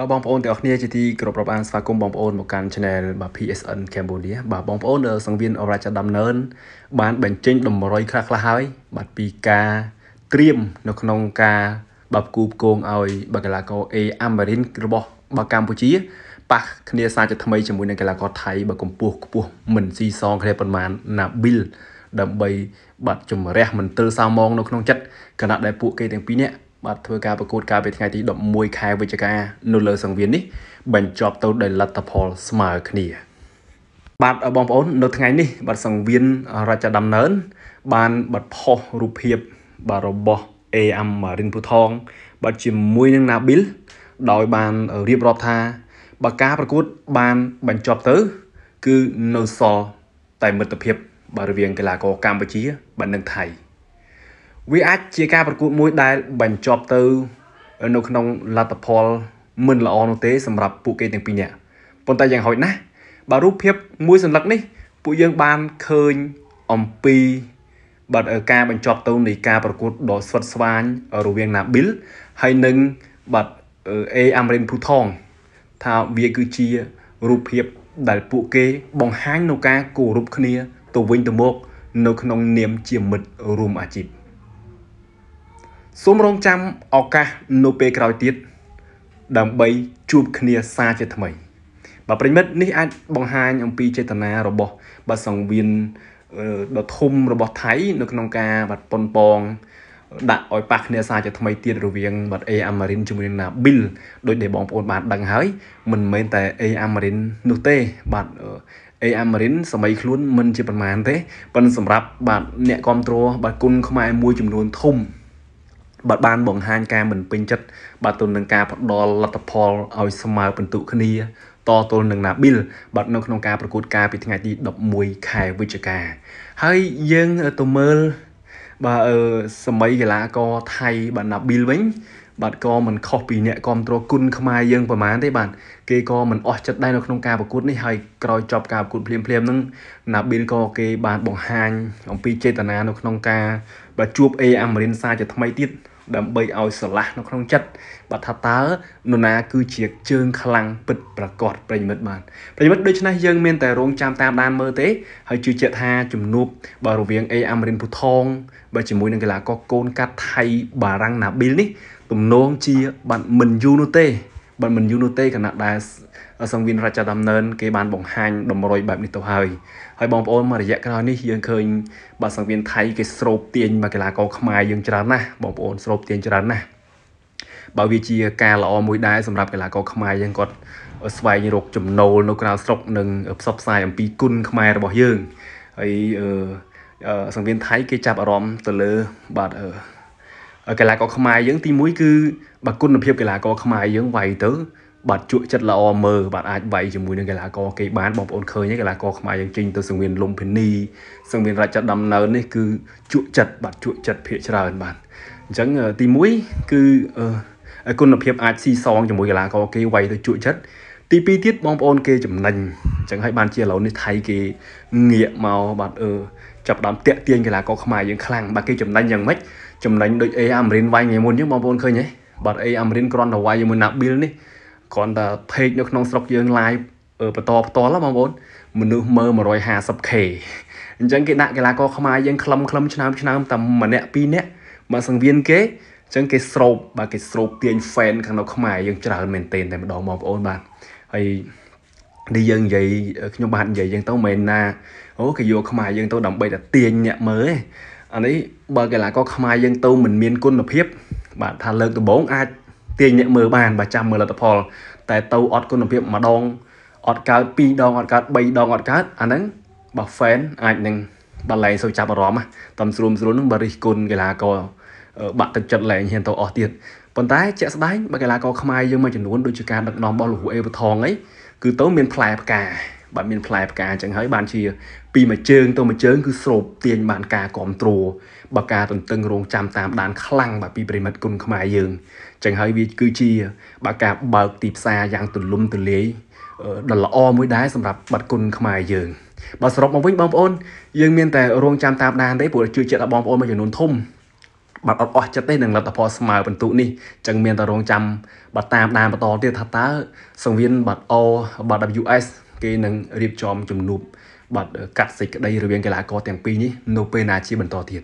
បាទបងប្អូនទាំងអស់គ្នាជាទីគោរពរាប់អានស្វាគមន៍បងប្អូនមកកាន់ Channel បាទ PSN Cambodia បាទបងប្អូនសង្វៀនអរាជដំណើរបានបញ្ចេញតម្រុយខ្លះខ្លះហើយ បាទពីការត្រៀមនៅក្នុងការបាទគូបគងឲ្យបាទកីឡាករ A Amarin របស់បាទកម្ពុជាប៉ះគ្នាសាជាថ្មីជាមួយនឹងកីឡាករថៃបាទកម្ពស់ខ្ពស់មិនស៊ីសងគ្នាប៉ុន្មាន Nabil ដើម្បីបាត់ជំរះមន្ទិលសាម៉ងនៅក្នុងចិត្តគណៈដែលពួកគេទាំងពីរនាក់ បាទធ្វើការប្រកួតកាលពីថ្ងៃទី11ខែវិច្ឆិកានៅលើសង្វៀននេះបញ្ចប់ទៅដោយលទ្ធផលស្មើគ្នាបាទបងប្អូននៅថ្ងៃនេះបាទសង្វៀនរាជដំណើរបានបាត់ផុសរូបភាពបាទរបស់ AM Marin ពូថងបាទជាមួយនឹង Nabil ដោយបានរៀបរាប់ថាបើការប្រកួតបានបញ្ចប់ទៅ គឺនៅសល់តែមិត្តភាពបាទរវាងកីឡាករកម្ពុជាបាទនិងថៃ វាអាចជាការប្រកួតមួយដែលបញ្ចប់ទៅ នៅក្នុងលទ្ធផលមិនល្អនោះទេសម្រាប់ពួកគេទាំងពីរនាក់ប៉ុន្តែយ៉ាងហោចណាស់បើរូបភាពមួយសន្លឹកនេះពួកយើងបានឃើញអំពីបាទការបញ្ចប់ទៅនៃការប្រកួតដ៏ស្វិតស្វាញរវាង Nabil ហើយនិងបាទ A Amrin Phuthong ថាវាគឺជារូបភាពដែលពួកគេបង្ហាញនៅការគោរពគ្នាទៅវិញទៅមក នៅក្នុងនាមជាមិត្តរួមអាជីព សូមរងចាំឱកាសនៅពេលក្រោយទៀតដើម្បីជួបគ្នាសារជាថ្មី បាទប្រិមិត្តនេះអាចបង្ហាញអំពីចេតនារបស់បាទសង្វៀនដ៏ធំរបស់ថៃ នៅក្នុងការបាទប៉ុនប៉ងដាក់ឲ្យប៉ះគ្នាសារជាថ្មីទៀតរវាងបាត់ A Amarin ជាមួយនឹង Nabil ដោយដែលបងប្អូនបានដឹងហើយមិនមែនតែ A Amarin នោះទេបាទ A Amarin សម័យខ្លួនមិនជាប្រមាណទេប៉ុន្តែសម្រាប់បាទអ្នកគ្រប់គ្រងបាទគុណខ្មែរមួយចំនួនធំ បាទបានបង្ហាញការមិនពេញចិត្តបាទទៅនឹងការផ្ដល់លទ្ធផលឲ្យស្មើពិន្ទុគ្នាតទល់នឹង Nabil បាទនៅក្នុងការប្រកួតការពីថ្ងៃទី11ខែវិច្ឆិកាហើយយើងទៅមើលបាទអឺសម័យកីឡាករថៃបាទ Nabil វិញបាទក៏មិនខុសពីអ្នកគ្រប់គ្រងគុណខ្មែរយើងប្រហែលទេបាទគេក៏មិនអស់ចិត្តដែរនៅក្នុងការប្រកួតនេះហើយក្រោយចប់ការប្រកួតភ្លាមភ្លាមហ្នឹង Nabil ក៏គេបានបង្ហាញអំពីចេតនានៅក្នុងការ បាទជួប A Amarin សាជាថ្មីទៀតដើម្បីឲ្យស្រឡះនៅក្នុងចិត្តបើថាតើនរណាគឺជាជើងខ្លាំងពិតប្រកបប្រិមិត្តបានប្រិមិត្តដូច្នេះយើងមានតែរងចាំតាមដានមើលទេហើយជឿជាក់ថាជំនួបបើរវាងអេអាមរិនពូថងបើជាមួយនឹងកីឡាករកូនកាត់ថៃបារាំងណាប៊ីលនេះទំនងជាបាត់មិនយូរនោះទេ បាត់មិនយូរនោះទេគណៈដែលសង្វៀនរាជដំណើរគេបានបង្ហាញតម្រុយបែបនេះទៅហើយហើយបងប្អូនមករយៈក្រោយនេះយើងឃើញបាទសង្វៀនថៃគេស្រោបទាញមកកីឡាករខ្មែរយើងច្រើនណាស់បងប្អូនស្រោបទាញច្រើនណាស់បើវាជាការល្អមួយដែរសម្រាប់កីឡាករខ្មែរយើងគាត់ស្វែងរកចំណូលនៅក្រៅស្រុកនិងផ្សព្វផ្សាយអំពីគុណខ្មែររបស់យើងហើយអឺសង្វៀនថៃគេចាប់អារម្មណ៍ទៅលើបាទអឺ កីឡាករខ្មែរយើងទី1គឺបើគុណភាពកីឡាករខ្មែរយើងវាយទៅបាទជក់ចិត្តល្អមើលបាទអាចវាយជាមួយនឹងកីឡាករគេបានបងប្អូនឃើញកីឡាករខ្មែរយើងចេញទៅសង្វៀនលំភិនីសង្វៀនរាជដំណើរនេះគឺជក់ចិត្តបាទជក់ចិត្តភាកច្រើនបាទអញ្ចឹងទី1គឺគុណភាពអាចស៊ីសងជាមួយកីឡាករគេវាយទៅជក់ចិត្តទី2ទៀតបងប្អូនគេចំណេញអញ្ចឹងហើយបានជាឥឡូវនេះថៃគេងាកមកបាទអឺចាប់ដើមតាក់ទាញកីឡាករខ្មែរយើងខ្លាំងបាទគេចំណេញយ៉ាងម៉េច ចំណេញដូចអេអាមរិនវាយថ្ងៃមុនអញ្ចឹងបងប្អូនឃើញទេបាទអេអាមរិនគ្រាន់តែវាយជាមួយណាប៊ីលនេះគ្រាន់តែ page នៅក្នុងស្រុកយើង live បន្តផ្ទាល់បងប្អូនមនុស្សមើល 150k អញ្ចឹងគេដាក់កីឡាករខ្មែរយើងខ្លឹមខ្លឹមឆ្នាំឆ្នាំតែម្នាក់ពីរនាក់មកសង្វៀនគេអញ្ចឹងគេស្រោបបាទគេស្រោបទាញ fan ខាងនៅខ្មែរយើងច្រើនមែនទែនតែម្ដងបងប្អូនបាទហើយនេះយើងនិយាយខ្ញុំបាននិយាយយើងទៅមិនណាអូគេយកខ្មែរយើងទៅដើម្បីតែទាញអ្នកមើលឯ អានេះបើកីឡាករខ្មែរយើងទៅមិនមានគុណភាព បាទថាលើកដំបូងអាចទាញអ្នកមើលបានបើចាំមើលលទ្ធផល តែទៅអត់គុណភាពម្ដងអត់កើត2ដងអត់កើត3ដងអត់កើតអាហ្នឹងបើ fan អាចនឹងបលែងសូវចាប់អារម្មណ៍តំស្រួមស្រួលនឹងបរិះគុណកីឡាករបាក់ទឹកចិត្តលែងហ៊ានទៅអស់ទៀតប៉ុន្តែជាក់ស្ដែងបើកីឡាករខ្មែរយើងមួយចំនួនដូចជាការដឹកនាំរបស់លោកអេវថងអីគឺទៅមានផ្លែផ្កា បាទមានផ្លែផ្កាអញ្ចឹងហើយបានជា ពីមួយជើងទៅមួយជើងគឺស្រូបទាញបានការគ្រប់គ្រងបើការទន្ទឹងរង់ចាំតាមដានខ្លាំងបាទពីប្រិមិត្តគុណខ្មែរយើងអញ្ចឹងហើយវាគឺជាបើការបើកទីផ្សារយ៉ាងទូលំទូលាយដ៏ល្អមួយដែរសម្រាប់បាត់គុណខ្មែរយើងបើសរុបមកវិញបងប្អូនយើងមានតែរងចាំតាមដានទេព្រោះជឿជាក់ថាបងប្អូនមួយចំនួនធំបាទអត់អស់ចិត្តទេនឹងលទ្ធផលស្មើបន្ទុកនេះចឹងមានតែរងចាំបាទតាមដានបន្តទៀតថាតើសង្វៀនបាទ O បាទ WS គេនឹងរៀបចំជំនួបបាទកាត់សេចក្តីរវាងកីឡាករទាំងពីរនេះនៅពេលណាជាបន្តទៀត